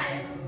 alive.